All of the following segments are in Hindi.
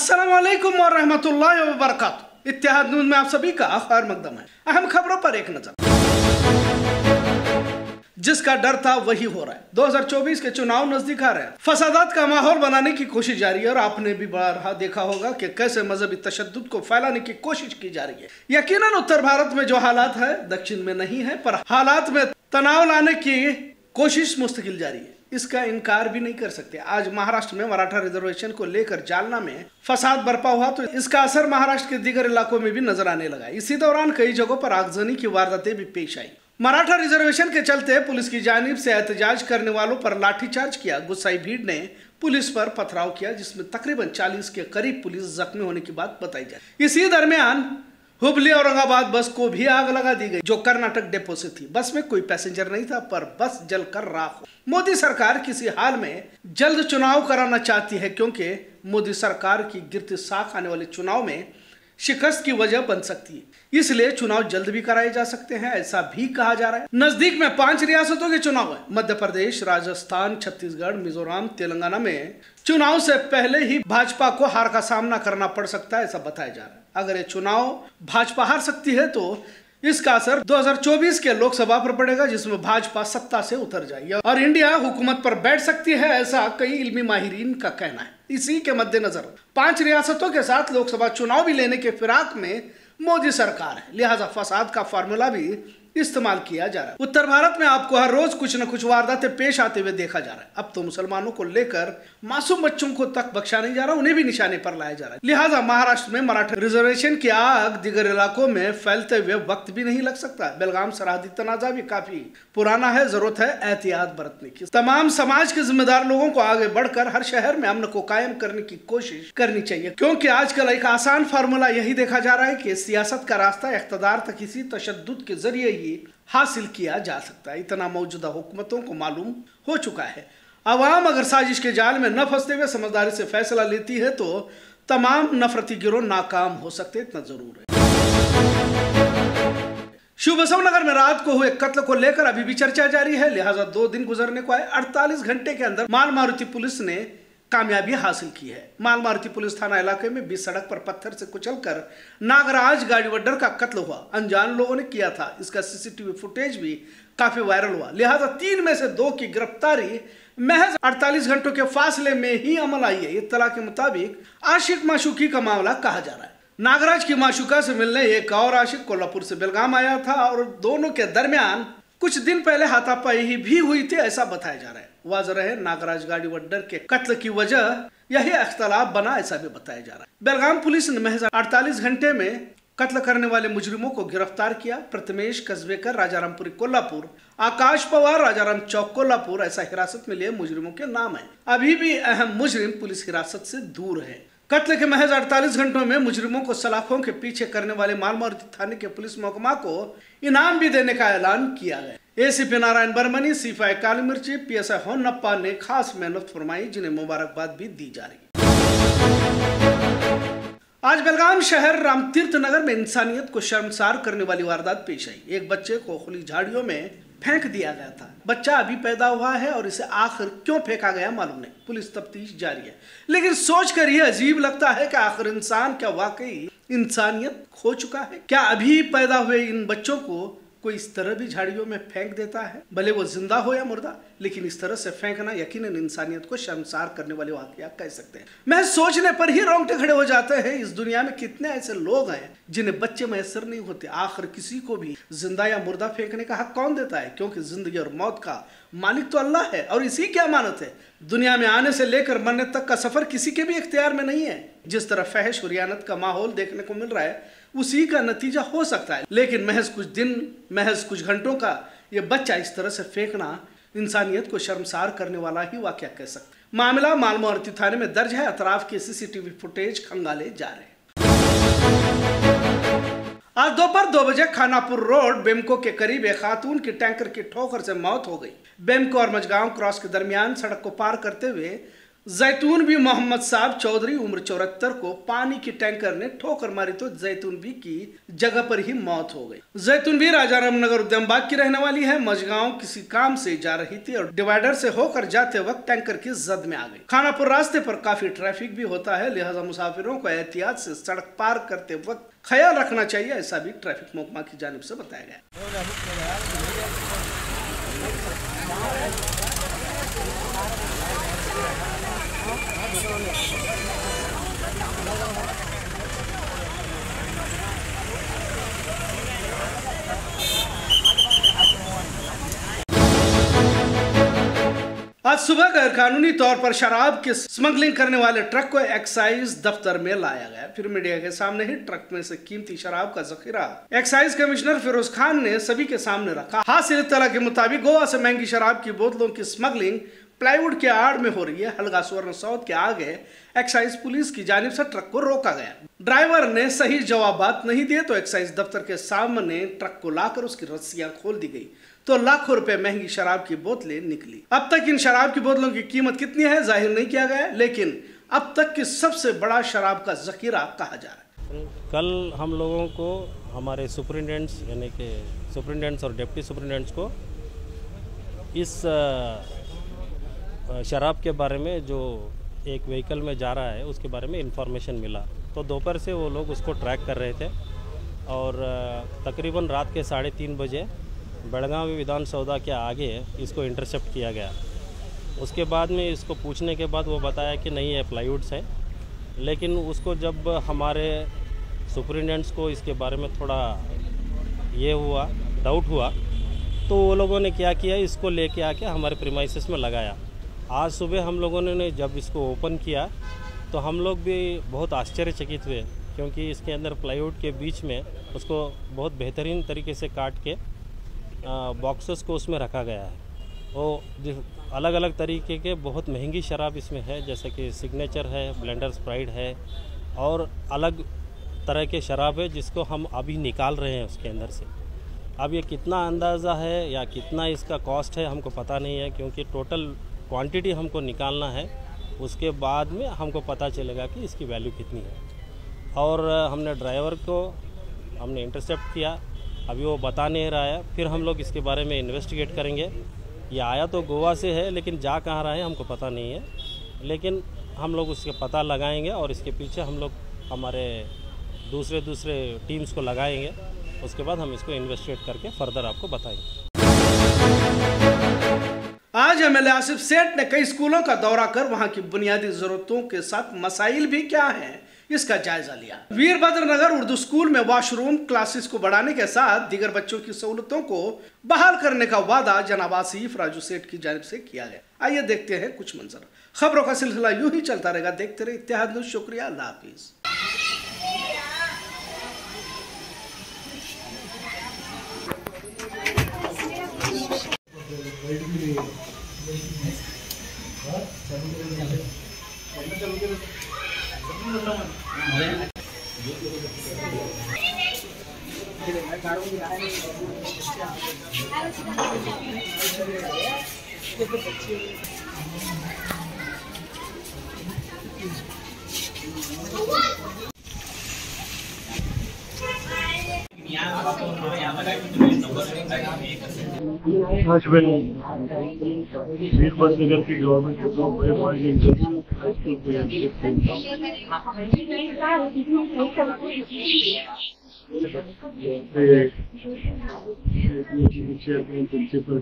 असलम न्यूज़ में आप सभी का एक नज़र। जिसका डर था वही हो रहा है। 2024 के चुनाव नज़दीक आ रहे हैं। फसादात का माहौल बनाने की कोशिश जारी है और आपने भी बारहा देखा होगा कि कैसे मजहबी तशद्दुद को फैलाने की कोशिश की जा रही है। यकीनन उत्तर भारत में जो हालात है, दक्षिण में नहीं है, पर हालात में तनाव लाने की कोशिश मुस्तकिल जारी है। इसका इनकार भी नहीं कर सकते। आज महाराष्ट्र में मराठा रिजर्वेशन को लेकर जालना में फसाद बरपा हुआ तो इसका असर महाराष्ट्र के दीगर इलाकों में भी नज़र आने लगा। इसी दौरान कई जगहों पर आगजनी की वारदातें भी पेश आई। मराठा रिजर्वेशन के चलते पुलिस की जानिब से एहतजाज करने वालों पर लाठीचार्ज किया। गुस्साई भीड़ ने पुलिस पर पथराव किया, जिसमें तकरीबन 40 के करीब पुलिस जख्मी होने की बात बताई जाए इसी दरमियान हुबली औरंगाबाद बस को भी आग लगा दी गई, जो कर्नाटक डेपो से थी। बस में कोई पैसेंजर नहीं था, पर बस जलकर राख मोदी सरकार किसी हाल में जल्द चुनाव कराना चाहती है, क्योंकि मोदी सरकार की गिरती साख आने वाले चुनाव में शिकस्त की वजह बन सकती है। इसलिए चुनाव जल्द भी कराए जा सकते हैं, ऐसा भी कहा जा रहा है। नज़दीक में पाँच रियासतों के चुनाव है। मध्य प्रदेश, राजस्थान, छत्तीसगढ़, मिजोरम, तेलंगाना में चुनाव से पहले ही भाजपा को हार का सामना करना पड़ सकता है, ऐसा बताया जा रहा है। अगर ये चुनाव भाजपा हार सकती है तो इसका असर 2024 के लोकसभा पर पड़ेगा, जिसमें भाजपा सत्ता से उतर जाएगी। और इंडिया हुकूमत पर बैठ सकती है, ऐसा कई इल्मी माहरीन का कहना है। इसी के मद्देनजर पाँच रियासतों के साथ लोकसभा चुनाव भी लेने के फिराक में मोदी सरकार है। लिहाजा फसाद का फार्मूला भी इस्तेमाल किया जा रहा है। उत्तर भारत में आपको हर रोज कुछ न कुछ वारदातें पेश आते हुए देखा जा रहा है। अब तो मुसलमानों को लेकर मासूम बच्चों को तक बख्शा नहीं जा रहा उन्हें भी निशाने पर लाया जा रहा है। लिहाजा महाराष्ट्र में मराठा रिजर्वेशन की आग दिगर इलाकों में फैलते हुए वक्त भी नहीं लग सकता। बेलगाम, सरहदी, तनाजा भी काफ़ी पुराना है, ज़रूरत है एहतियात बरतने की। तमाम समाज के जिम्मेदार लोगों को आगे बढ़कर हर शहर में अमन को कायम करने की कोशिश करनी चाहिए। क्योंकि आजकल एक आसान फार्मूला यही देखा जा रहा है कि सियासत का रास्ता इकतदार तक किसी तशद के ज़रिए ही हासिल किया जा सकता है। इतना मौजूदा हुकूमतों को मालूम हो चुका है। अवाम अगर साजिश के जाल में न फंसते हुए समझदारी से फैसला लेती है तो तमाम नफरती गिरोह नाकाम हो सकते इतना ज़रूर है। शिव नगर में रात को हुए कत्ल को लेकर अभी भी चर्चा जारी है। लिहाजा दो दिन गुजरने को आए 48 घंटे के अंदर माल मारुति पुलिस ने कामयाबी हासिल की है। माल मारुति पुलिस थाना इलाके में बीच सड़क पर पत्थर से कुचलकर नागराज गाड़ी गाड़ीवड्डर का कत्ल हुआ। अनजान लोगों ने किया था। इसका सीसीटीवी फुटेज भी काफ़ी वायरल हुआ। लिहाजा तीन में से दो की गिरफ्तारी महज 48 घंटों के फासले में ही अमल आई है। इतला के मुताबिक आशिक माशुकी का मामला कहा जा रहा है। नागराज की माशुका से मिलने एक और आशिक कोल्हापुर से बेलगाम आया था और दोनों के दरमियान कुछ दिन पहले हाथापाई भी हुई थी, ऐसा बताया जा रहा है। वाज रहे नागराज गाड़ी वड्डर के कत्ल की वजह। यही अख्तलाफ बना, ऐसा भी बताया जा रहा है। बेलगाम पुलिस ने महज 48 घंटे में कत्ल करने वाले मुजरिमों को गिरफ़्तार किया। प्रथमेश कस्बेकर, राजारामपुरी, कोल्हापुर। आकाश पवार, राजाराम चौक, कोल्हापुर। ऐसा हिरासत में लिए मुजरिमों के नाम है। अभी भी अहम मुजरिम पुलिस हिरासत से दूर है। कत्ल के महज 48 घंटों में मुजरिमों को सलाखों के पीछे करने वाले मालमारुति थाने के पुलिस महकमा को इनाम भी देने का ऐलान किया गया। एसीपी नारायण बर्मनी सिपाही काली मिर्ची पीएसआई होन्नप्पा ने खास मेहनत फरमाई, जिन्हें मुबारकबाद भी दी जा रही आज बेलगाम शहर रामतीर्थ नगर में इंसानियत को शर्मसार करने वाली वारदात पेश आई। एक बच्चे को खुली झाड़ियों में फेंक दिया गया था। बच्चा अभी पैदा हुआ है और इसे आखिर क्यों फेंका गया मालूम नहीं। पुलिस तफ्तीश जारी है। लेकिन सोच कर यह अजीब लगता है कि आखिर इंसान, क्या वाकई इंसानियत खो चुका है? क्या अभी पैदा हुए इन बच्चों को कोई इस तरह भी झाड़ियों में फेंक देता है? भले वो ज़िंदा हो या मुर्दा, लेकिन इस तरह से फेंकना यकीन इंसानियत को शर्मसार करने वाले वाकया कह सकते हैं। मैं सोचने पर ही रोंगटे खड़े हो जाते हैं, इस दुनिया में कितने ऐसे लोग हैं जिन्हें बच्चे मैसर नहीं होते। आखिर किसी को भी ज़िंदा या मुर्दा फेंकने का हक कौन देता है? क्योंकि ज़िंदगी और मौत का मालिक तो अल्लाह है, और इसी की अमानत है। दुनिया में आने से लेकर मरने तक का सफ़र किसी के भी इख्तियार में नहीं है। जिस तरह फहश हुरियानत का माहौल देखने को मिल रहा है उसी का नतीजा हो सकता है। लेकिन महज कुछ दिन, महज कुछ घंटों का ये बच्चा इस तरह से फेंकना इंसानियत को शर्मसार करने वाला ही वाक्य कह सकते मामला मालमोरती थाने में दर्ज है। अतराफ के सीसीटीवी फुटेज खंगाले जा रहे आज दोपहर दो बजे खानापुर रोड, बेमको के करीब एक खातून की टैंकर की ठोकर से मौत हो गई। बेमको और मजगांव क्रॉस के दरमियान सड़क को पार करते हुए जैतून भी मोहम्मद साहब चौधरी उम्र चौहत्तर को पानी की टैंकर ने ठोकर मारी तो जैतून भी की जगह पर ही मौत हो गई। जैतून भी राजा रामनगर उद्यमबाग की रहने वाली है। मजगांव किसी काम से जा रही थी और डिवाइडर से होकर जाते वक्त टैंकर की जद में आ गई। खानापुर रास्ते पर काफ़ी ट्रैफ़िक भी होता है। लिहाजा मुसाफिरों को एहतियात से सड़क पार करते वक्त ख्याल रखना चाहिए, ऐसा भी ट्रैफ़िक महकमा की जानब से बताया गया आज सुबह गैर कानूनी तौर पर शराब की स्मगलिंग करने वाले ट्रक को एक्साइज दफ्तर में लाया गया। फिर मीडिया के सामने ही ट्रक में से कीमती शराब का जखीरा। एक्साइज कमिश्नर फिरोज खान ने सभी के सामने रखा। हासिल तला के मुताबिक गोवा से महँगी शराब की बोतलों की स्मगलिंग प्लाईवुड के आड़ में हो रही है। हल्का स्वर्ण सौद के आगे एक्साइज पुलिस की जानब से ट्रक को रोका गया। ड्राइवर ने सही जवाब नहीं दिए तो एक्साइज दफ्तर के सामने ट्रक को लाकर उसकी रस्सियाँ खोल दी गई। तो लाखों रुपए महँगी शराब की बोतलें निकली। अब तक इन शराब की बोतलों की कीमत कितनी है, ज़ाहिर नहीं किया गया लेकिन अब तक की सबसे बड़ा शराब का जखीरा कहा जा रहा है। कल हम लोगों को, हमारे सुपरिटेंडेंट्स यानी कि सुपरिटेंडेंट्स और डिप्टी सुपरिटेंडेंट्स को, इस शराब के बारे में जो एक व्हीकल में जा रहा है, उसके बारे में इंफॉर्मेशन मिला। तो दोपहर से वो लोग उसको ट्रैक कर रहे थे और तकरीबन रात के साढ़े तीन बजे बेड़गांव विधानसौदा के आगे इसको इंटरसेप्ट किया गया। उसके बाद में इसको पूछने के बाद वो बताया कि नहीं है प्लाईवुड्स है लेकिन उसको जब हमारे सुपरिटेंडेंट्स को इसके बारे में थोड़ा ये हुआ डाउट हुआ तो वो लोगों ने क्या किया, इसको लेके आके हमारे प्रीमाइसिस में लगाया। आज सुबह हम लोगों ने जब इसको ओपन किया तो हम लोग भी बहुत आश्चर्यचकित हुए, क्योंकि इसके अंदर प्लाईवुड के बीच में उसको बहुत बेहतरीन तरीके से काट के बॉक्सेस को उसमें रखा गया है। वो अलग अलग तरीके के बहुत महँगी शराब इसमें है, जैसे कि सिग्नेचर है ब्लेंडर स्प्राइड है, और अलग तरह के शराब है जिसको हम अभी निकाल रहे हैं उसके अंदर से। अब ये कितना अंदाज़ा है या कितना इसका कॉस्ट है हमको पता नहीं है, क्योंकि टोटल क्वांटिटी हमको निकालना है, उसके बाद में हमको पता चलेगा कि इसकी वैल्यू कितनी है। और हमने ड्राइवर को, हमने इंटरसेप्ट किया अभी वो बता नहीं रहा है। फिर हम लोग इसके बारे में इन्वेस्टिगेट करेंगे। ये आया तो गोवा से है, लेकिन जा कहाँ रहा है हमको पता नहीं है। लेकिन हम लोग उसके पता लगाएँगे और इसके पीछे हम लोग हमारे दूसरे दूसरे टीम्स को लगाएँगे। उसके बाद हम इसको इन्वेस्टिगेट करके फर्दर आपको बताएँगे। आज एम एल आसिफ सेठ ने कई स्कूलों का दौरा कर वहाँ की बुनियादी जरूरतों के साथ मसाइल भी क्या हैं। इसका जायजा लिया। वीरभद्र नगर उर्दू स्कूल में वॉशरूम क्लासेस को बढ़ाने के साथ दीगर बच्चों की सहूलतों को बहाल करने का वादा जनाब आसिफ राजू सेठ की जानब से किया गया। आइए देखते हैं कुछ मंजर। खबरों का सिलसिला यूँ ही चलता रहेगा। देखते रहे इतिहाद शुक्रिया। अल्लाह हाफिज। आज मैं वीरभद्र नगर की गवर्नमेंट को बड़े बड़े प्रिंसिपल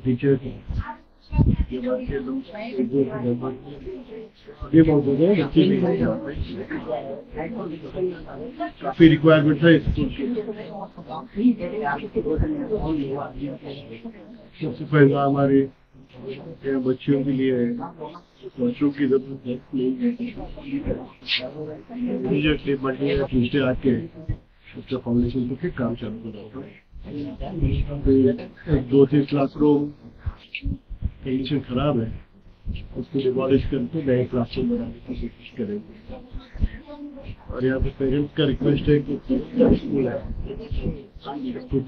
टीचर ये मौजूद है हमारे बच्चियों के लिए बच्चों की ज़रूरत है। या ट्यूजडे आके उसका फाउंडेशन करके काम चालू करा एक दो तीन क्लास क्लासरूम कंडीशन खराब है। उसको डिमोलिश करके नए क्लासरूम बनाने की कोशिश करेंगे। और यहाँ पे पेरेंट्स का रिक्वेस्ट है कि स्कूल है?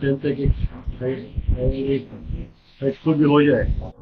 टेंथ तक एक स्कूल भी हो जाए। तो